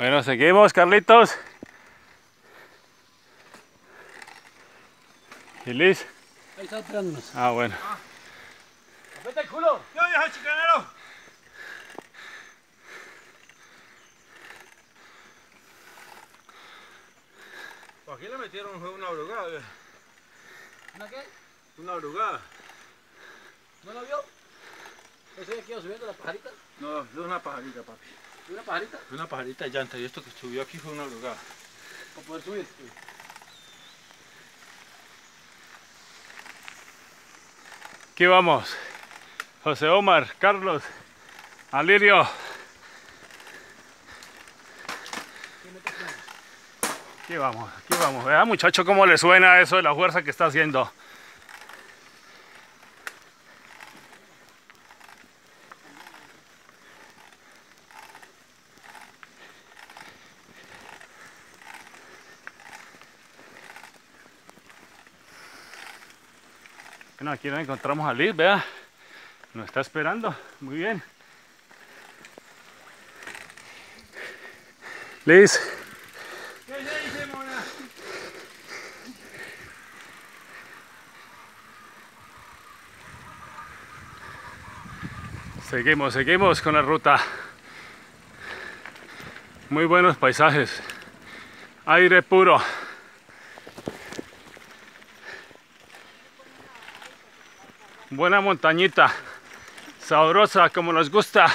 Bueno, seguimos, Carlitos. ¿Y Liz? Ahí está esperándonos. Ah, bueno. ¡Vete el culo! ¡Yo, viejo chicanero! ¿Por aquí le metieron una viejo? ¿Una qué? ¿Una oruga? ¿No lo vio? Ese aquí iba subiendo la pajarita. No, es una pajarita, papi. ¿Y una pajarita? Una pajarita de llanta y esto que subió aquí fue una oruga. Para poder subir. Aquí vamos. José Omar, Carlos, Alirio. Aquí vamos, aquí vamos. Vea muchacho cómo le suena eso de la fuerza que está haciendo. Bueno, aquí nos encontramos a Liz, vea. Nos está esperando. Muy bien. Liz. ¿Qué se dice, mona? Seguimos, seguimos con la ruta. Muy buenos paisajes. Aire puro. Buena montañita. Sabrosa como nos gusta.